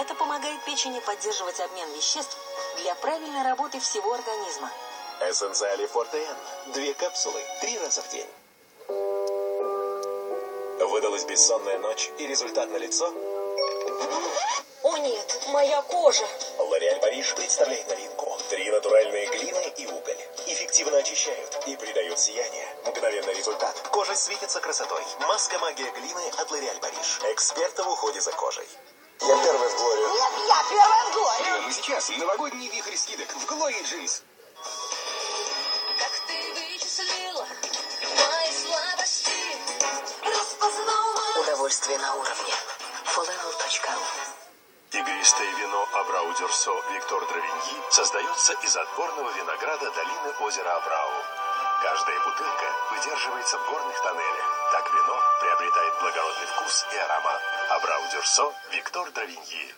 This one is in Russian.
Это помогает печени поддерживать обмен веществ для правильной работы всего организма. Эссенциали Форте Н. Две капсулы, три раза в день. Выдалась бессонная ночь и результат налицо? О нет, моя кожа. Лореаль Париж представляет новинку. Три натуральные глины и уголь. Эффективно очищают и придают сияние. Мгновенный результат. Кожа светится красотой. Маска магия глины от Лореаль Париж. Эксперты в уходе за кожей. Я первый в Глорию. Нет, я первая в горе. Прямо сейчас новогодний вихрь скидок в Глории Джинс. Как ты вычислила мои слабости, распознала. Удовольствие на уровне. FullLevel.ru Игристое вино Абрау Дюрсо Виктор Дравиньи создается из отборного винограда долины озера Абрау. Каждая бутылка выдерживается в горных тоннелях. Так вино вкус и аромат. Абрау Дюрсо Виктор Дравиньи.